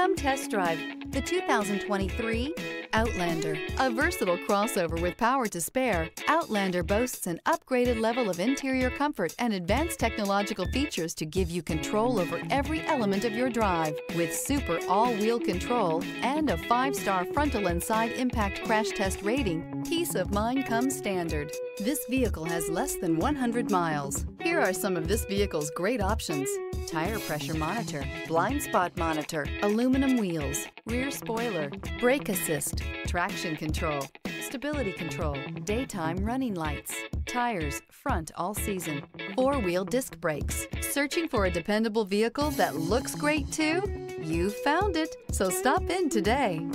Come test drive the 2023 Outlander. A versatile crossover with power to spare, Outlander boasts an upgraded level of interior comfort and advanced technological features to give you control over every element of your drive. With super all-wheel control and a five-star frontal and side impact crash test rating, peace of mind comes standard. This vehicle has less than 100 miles. Here are some of this vehicle's great options. Tire pressure monitor, blind spot monitor, aluminum wheels, rear spoiler, brake assist, traction control, stability control, daytime running lights, tires, front all season, four-wheel disc brakes. Searching for a dependable vehicle that looks great too? You found it, so stop in today.